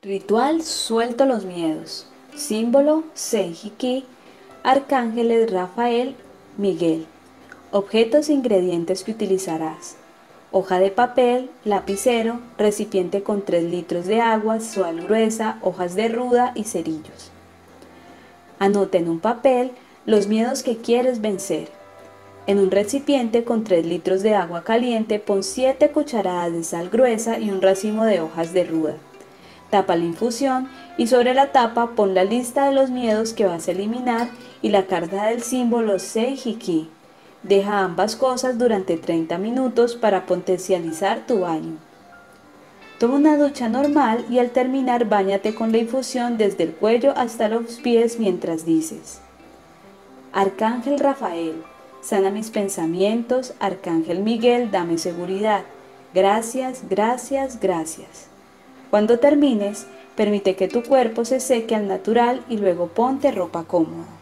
Ritual Suelto los Miedos. Símbolo Senjiki. Arcángeles Rafael, Miguel. Objetos e ingredientes que utilizarás. Hoja de papel, lapicero, recipiente con 3 litros de agua, sual gruesa, hojas de ruda y cerillos. Anota en un papel los miedos que quieres vencer. En un recipiente con 3 litros de agua caliente pon 7 cucharadas de sal gruesa y un racimo de hojas de ruda. Tapa la infusión y sobre la tapa pon la lista de los miedos que vas a eliminar y la carta del símbolo Seihiki. Deja ambas cosas durante 30 minutos para potencializar tu baño. Toma una ducha normal y al terminar bañate con la infusión desde el cuello hasta los pies mientras dices Arcángel Rafael, sana mis pensamientos, Arcángel Miguel, dame seguridad. Gracias, gracias, gracias. Cuando termines, permite que tu cuerpo se seque al natural y luego ponte ropa cómoda.